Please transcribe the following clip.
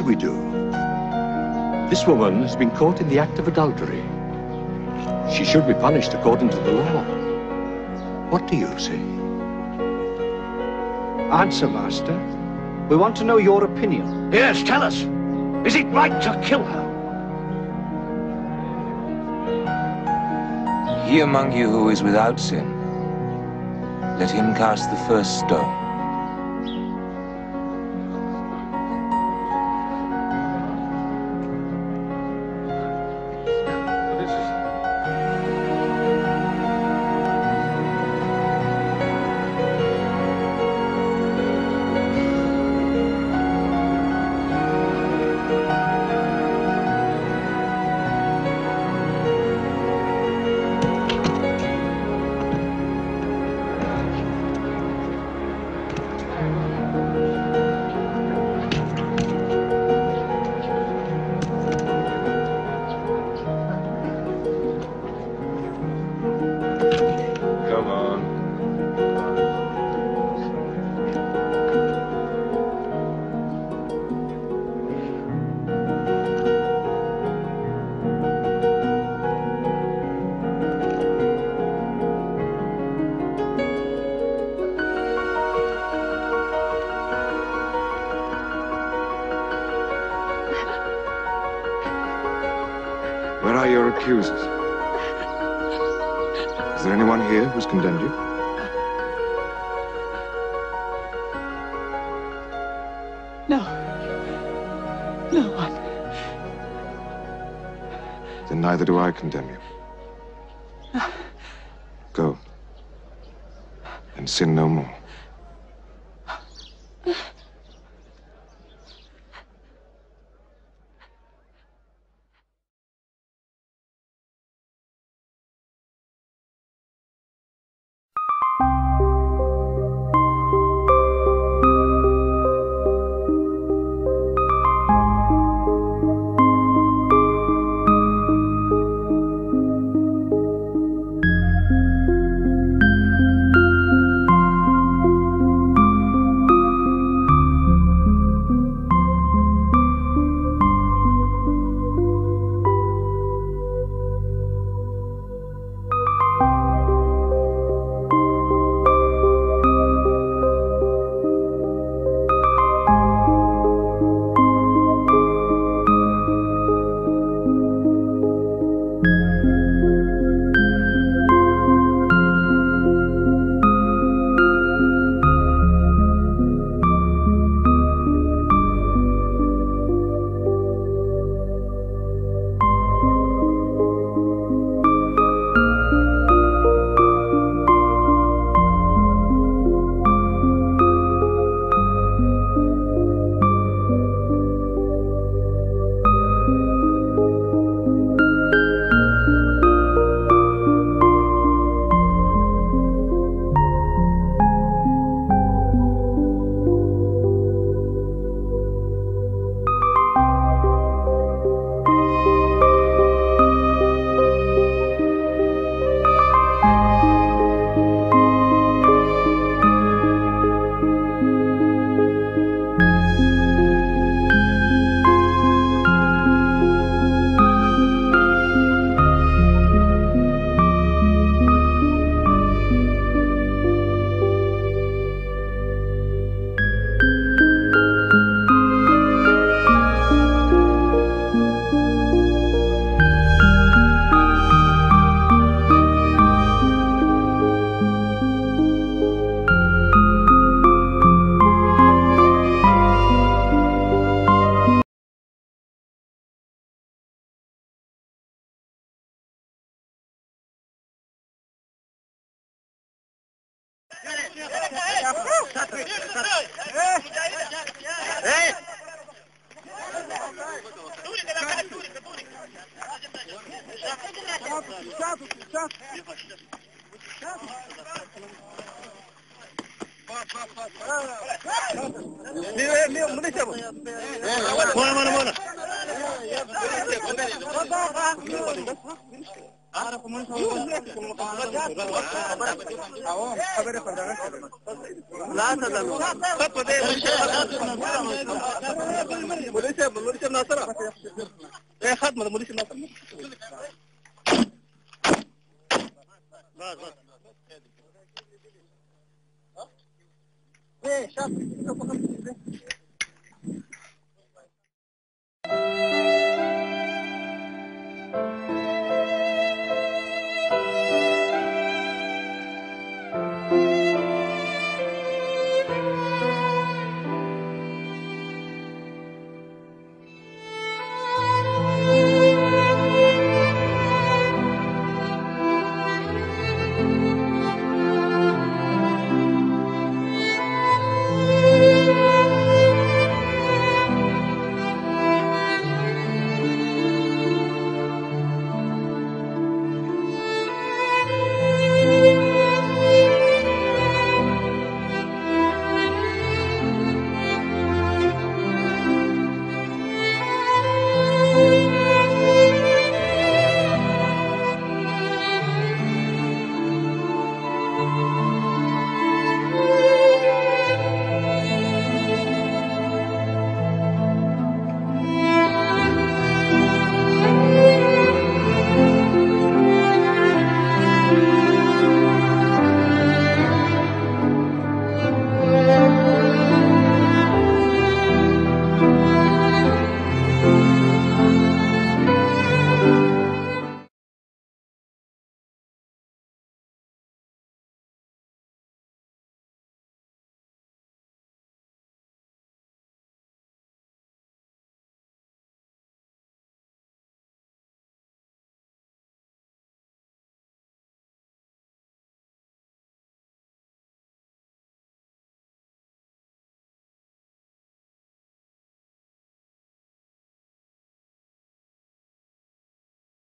What should we do? This woman has been caught in the act of adultery. She should be punished according to the law. What do you say? Answer, Master. We want to know your opinion. Yes, tell us. Is it right to kill her? He among you who is without sin, let him cast the first stone. Accusers? Is there anyone here who's condemned you? No. No one. Then neither do I condemn you. Go. And sin no more. Mona, mona, mona. لا تزالوا خطوة دي موليس موليس ناصرة إيه خدمة موليس ناصرة بس بس إيه